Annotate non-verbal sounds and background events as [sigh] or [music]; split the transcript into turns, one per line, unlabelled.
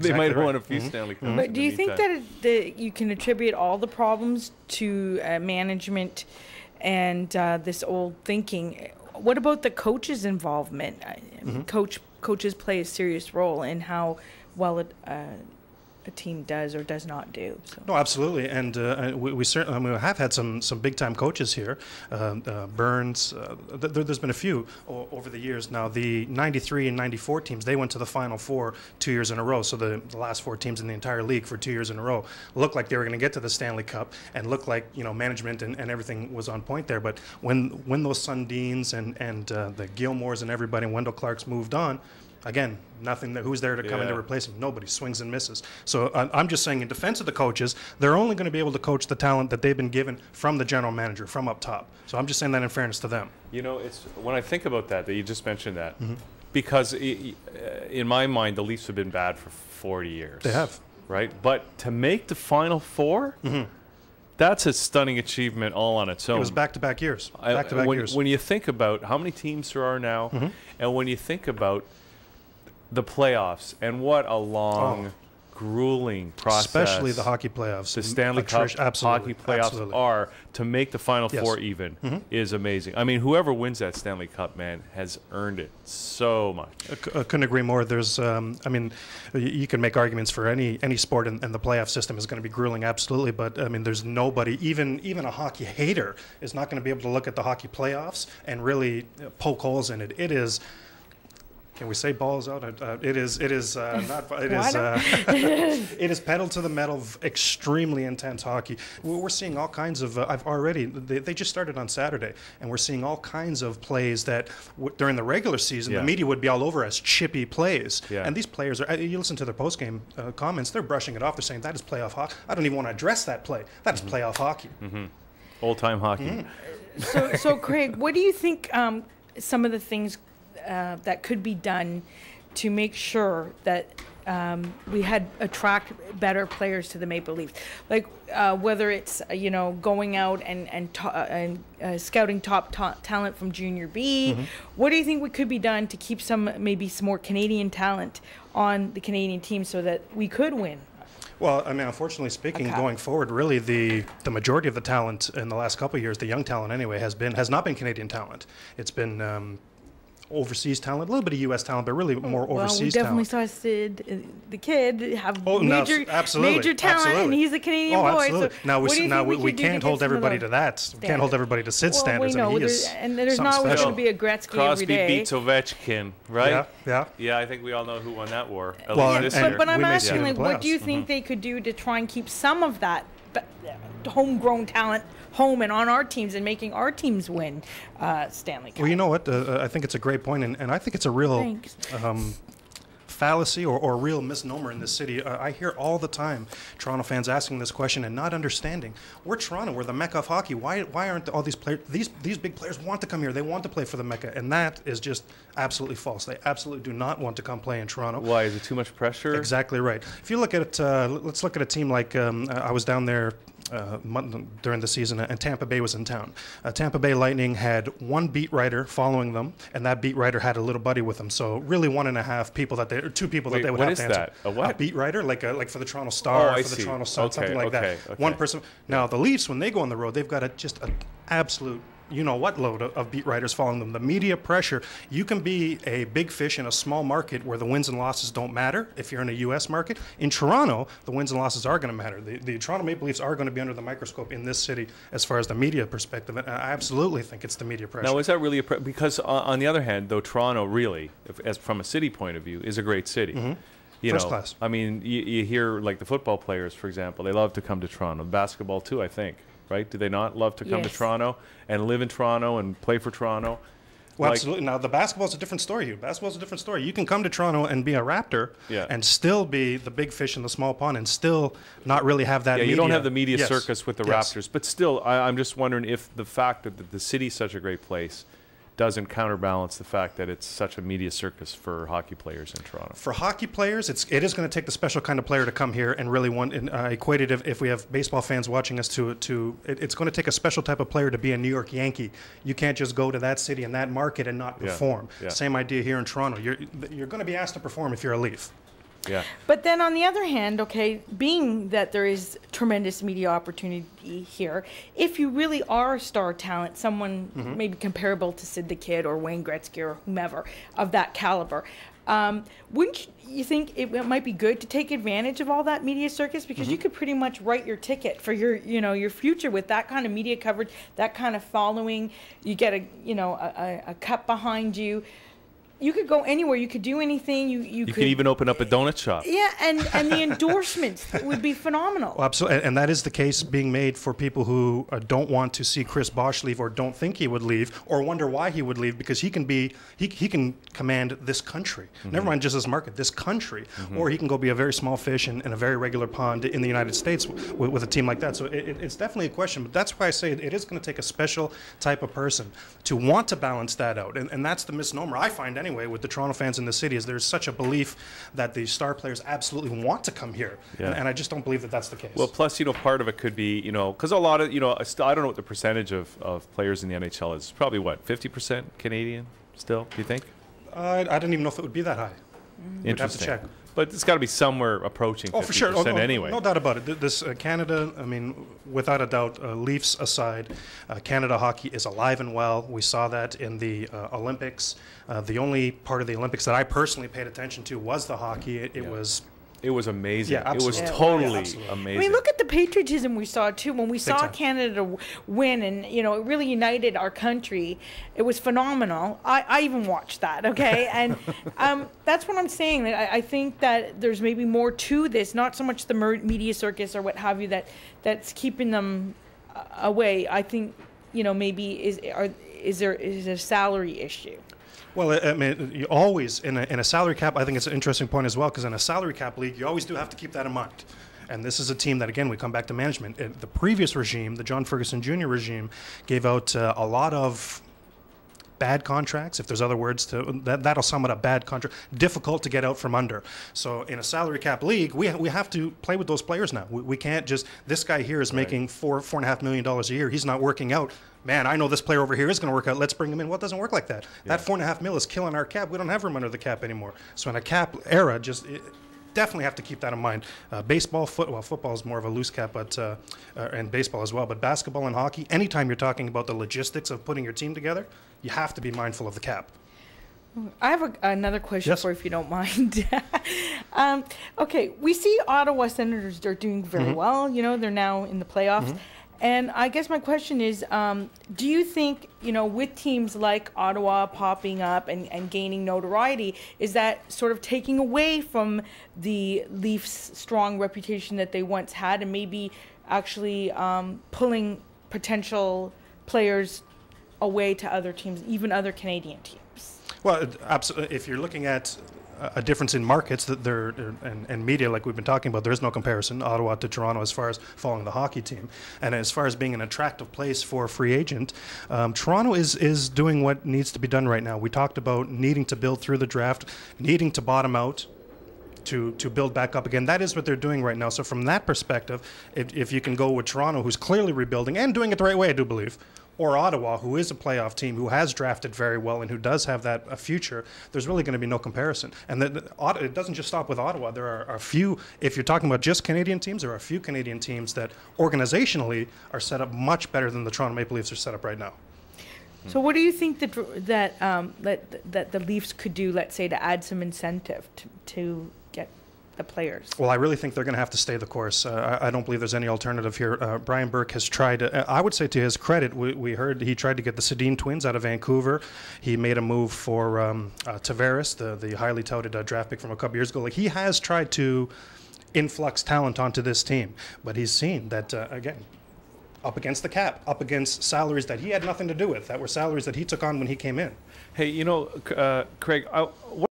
They might have
right.
won a few Stanley Cups.
But do you think that, it, that you can attribute all the problems to uh, management and uh, this old thinking? What about the coach's involvement? I- I mean, Coach coaches play a serious role in how well it, uh, a team does or does not do. So.
No, absolutely, and uh, we, we certainly I mean, we have had some some big time coaches here. Um, uh, Burns, uh, th- there, there's been a few o- over the years. Now the '93 and '94 teams they went to the Final Four two years in a row. So the, the last four teams in the entire league for two years in a row looked like they were going to get to the Stanley Cup and looked like you know management and, and everything was on point there. But when when those Sundins and and uh, the Gilmours and everybody, Wendel Clark's moved on. Again, nothing. That, who's there to come in to replace him? Nobody. Swings and misses. So I'm just saying, in defense of the coaches, they're only going to be able to coach the talent that they've been given from the general manager, from up top. So I'm just saying that in fairness to them.
You know, it's when I think about that that you just mentioned that
Mm-hmm.
because i i- uh, in my mind the Leafs have been bad for 40 years.
They have.
right? But to make the Final 4 that's a stunning achievement all on its own.
Mm-hmm. It was back-to-back years. Back-to-back years. Mm-hmm.
when you think about how many teams there are now, and when you think about the playoffs and what a long, grueling process,
Oh. Especially the hockey playoffs.
the Stanley Cup hockey playoffs
absolutely.
are to make the Final
Yes. Mm-hmm.
Four even is amazing. I mean, whoever wins that Stanley Cup, man, has earned it so much.
I c- I couldn't agree more. There's, um, I mean, you can make arguments for any any sport, and, and the playoff system is going to be grueling, absolutely. But I mean, there's nobody, even even a hockey hater, is not going to be able to look at the hockey playoffs and really uh, poke holes in it. It is. Can we say balls out? Uh, it is. It is uh, [laughs] not. It
Why
is.
not?
Uh, [laughs] it is pedal to the metal, extremely intense hockey. We're we're seeing all kinds of. Uh, I've already. They, they just started on Saturday, and we're seeing all kinds of plays that w- during the regular season
Yeah.
the media would be all over as chippy plays.
Yeah.
And these players are. uh, You listen to their post game uh, comments; they're brushing it off. They're saying that is playoff hockey. I don't even want to address that play. That is playoff hockey. Mm -hmm.
Old time hockey.
Mm-hmm.
so, so Craig, what do you think um, some of the things uh, that could be done to make sure that um, we had attract better players to the Maple Leafs, like uh, whether it's uh, you know going out and and uh, and uh, scouting top ta- talent from Junior B.
Mm-hmm.
What do you think we could be done to keep some maybe some more Canadian talent on the Canadian team so that we could win?
Well, I mean, unfortunately speaking,
Okay.
going forward, really the the majority of the talent in the last couple of years, the young talent anyway, has been has not been Canadian talent. It's been um, overseas talent, a little bit of U.S. talent, but really more
well, we
overseas
definitely
talent.
saw Sid, uh, the kid, have
Oh, no,
major,
absolutely,
major talent, and he's a Canadian
oh,
boy.
absolutely.
So
now we
what do
s-
you
now we,
we,
we can't hold everybody to that. We can't hold everybody to Sid
Well,
standards.
we
I
know,
mean, he
there's-
is
and there's
something
not always
special.
going to be a Gretzky
Crosby
every day.
beats Ovechkin, right?
Yeah, yeah.
Yeah, I think we all know who won that war. At
Well,
least
and-
this
and-
year.
but, but I'm
we may see it
asking, like, what do you think they could do to try and keep some of that homegrown talent home and on our teams and making our teams win uh, Stanley Cup?
Well, you know what? Uh, I think it's a great point, and, and I think it's a real um, fallacy or, or real misnomer in this city. Uh, I hear all the time Toronto fans asking this question and not understanding. We're Toronto. We're the mecca of hockey. Why, why aren't all these players? These these big players want to come here. They want to play for the mecca, and that is just absolutely false. They absolutely do not want to come play in Toronto.
Why is it too much pressure?
Exactly right. If you look at, uh, let's look at a team like um, I was down there uh, during the season, and Tampa Bay was in town. Uh, Tampa Bay Lightning had one beat writer following them, and that beat writer had a little buddy with him. So really, one and a half people that they, or two people
Wait,
that they would
what
have
is
to answer.
that? A what?
beat writer, like a, like for the Toronto oh, Star,
Oh,
for the. Toronto Sun,
Okay,
something like
okay,
that.
okay.
One person. Now the Leafs, when they go on the road, they've got a, just an absolute you know what load of, of beat writers following them. The media pressure. You can be a big fish in a small market where the wins and losses don't matter. If you're in a U.S. market, in Toronto, the wins and losses are going to matter. The, the Toronto Maple Leafs are going to be under the microscope in this city as far as the media perspective. And I absolutely think it's the media pressure.
Now, is that really a pre- because on, on the other hand, though, Toronto really, if, as from a city point of view, is a great city. You
Mm-hmm. First
know,
class.
I mean, you, you hear like the football players, for example, they love to come to Toronto. Basketball too, I think. Right? Do they not love to come to Toronto and live in Toronto and play for Toronto?
Well,
Like-
absolutely. Now, the basketball's a different story here. Basketball's a different story. You can come to Toronto and be a Raptor
Yeah.
and still be the big fish in the small pond and still not really have that
Yeah,
media.
you don't have the media
Yes.
circus with the
Yes.
Raptors, but still, I, I'm just wondering if the fact that the, the city's such a great place doesn't counterbalance the fact that it's such a media circus for hockey players in Toronto.
For hockey players, it's it is going to take the special kind of player to come here and really want. And I equate it if, if we have baseball fans watching us to to it, it's going to take a special type of player to be a New York Yankee. You can't just go to that city and that market and not
Yeah,
perform.
yeah.
Same idea here in Toronto. You're you're going to be asked to perform if you're a Leaf.
Yeah.
But then on the other hand, okay, being that there is tremendous media opportunity here, if you really are a star talent, someone maybe comparable to Sid the Kid or Wayne Gretzky or whomever of that caliber, um, wouldn't you think it, it might be good to take advantage of all that media circus because you could pretty much write your ticket for your you know your future with that kind of media coverage, that kind of following. You get a you know a, a, a cup behind you. You could go anywhere. You could do anything. You you,
You
could
can even open up a donut shop.
yeah, and and the [laughs] endorsements would be phenomenal.
Well, absolutely, and, and that is the case being made for people who uh, don't want to see Chris Bosh leave, or don't think he would leave, or wonder why he would leave, because he can be he, he can command this country. Never mind just this market, this country, or he can go be a very small fish in, in a very regular pond in the United States w- with a team like that. So it, it- it's definitely a question, but that's why I say it is going to take a special type of person to want to balance that out, and, and that's the misnomer I find anyway with the Toronto fans in the city is there's such a belief that the star players absolutely want to come here,
Yeah.
and, and I just don't believe that that's the case.
Well, plus, you know, part of it could be, you know, because a lot of, you know, I still, I don't know what the percentage of, of players in the NHL is. Probably what, 50% Canadian still, do you think?
I, I didn't even know if it would be that high. We'd have to
Interesting.
check.
But it's got to be somewhere approaching 50%
Oh, for sure. Oh, no,
anyway.
No doubt about it. This uh, Canada, I mean, without a doubt, uh, Leafs aside, uh, Canada hockey is alive and well. We saw that in the uh, Olympics. Uh, the only part of the Olympics that I personally paid attention to was the hockey. It, it
Yeah.
was
It was amazing.
Yeah,
it was
absolutely.
Yeah,
totally
yeah,
amazing.
I mean, look at the patriotism we saw too when we saw
time.
Canada win, and you know it really united our country. It was phenomenal. I, I even watched that. Okay, [laughs] and um, that's what I'm saying. that I, I think that there's maybe more to this, not so much the mer- media circus or what have you that that's keeping them uh, away. I think you know maybe is are is there is a salary issue.
Well, I mean, you always in a, in a salary cap. I think it's an interesting point as well because in a salary cap league, you always do have to keep that in mind. And this is a team that, again, we come back to management. The previous regime, the John Ferguson Jr. regime, gave out uh, a lot of bad contracts. If there's other words to that, that'll sum it up. Bad contract, difficult to get out from under. So in a salary cap league, we we have to play with those players now. We, we can't just this guy here is making four four and a half million dollars a year. He's not working out. Man, I know this player over here is going to work out. Let's bring him in. Well, it doesn't work like that. That four and a half mil is killing our cap. We don't have room under the cap anymore. So in a cap era, just. It, definitely have to keep that in mind. Uh, baseball, foot, well, football is more of a loose cap, but uh, uh, and baseball as well. But basketball and hockey, anytime you're talking about the logistics of putting your team together, you have to be mindful of the cap.
I have a, another question
Yes.
for you, if you don't mind. [laughs] um, okay, we see Ottawa Senators are doing very
Mm-hmm.
well. You know, they're now in the playoffs. And I guess my question is um, do you think, you know, with teams like Ottawa popping up and, and gaining notoriety, is that sort of taking away from the Leafs' strong reputation that they once had and maybe actually um, pulling potential players away to other teams, even other Canadian teams?
Well, absolutely. If you're looking at a- difference in markets that there and, and media, like we've been talking about, there is no comparison Ottawa to Toronto as far as following the hockey team, and as far as being an attractive place for a free agent, um, Toronto is is doing what needs to be done right now. We talked about needing to build through the draft, needing to bottom out. To, to build back up again. That is what they're doing right now. So, from that perspective, if, if you can go with Toronto, who's clearly rebuilding and doing it the right way, I do believe, or Ottawa, who is a playoff team, who has drafted very well and who does have that a future, there's really going to be no comparison. And the, the, it doesn't just stop with Ottawa. There are a few, if you're talking about just Canadian teams, there are a few Canadian teams that organizationally are set up much better than the Toronto Maple Leafs are set up right now.
So, what do you think that that um, that that the Leafs could do? Let's say to add some incentive to, to the players.
Well, I really think they're going to have to stay the course. Uh, I, I don't believe there's any alternative here. Uh, Brian Burke has tried. Uh, I would say to his credit, we, we heard he tried to get the Sedin twins out of Vancouver. He made a move for um, uh, Tavares, the the highly touted uh, draft pick from a couple years ago. Like he has tried to influx talent onto this team, but he's seen that uh, again. Up against the cap, up against salaries that he had nothing to do with, that were salaries that he took on when he came in.
Hey, you know, uh, Craig, I, what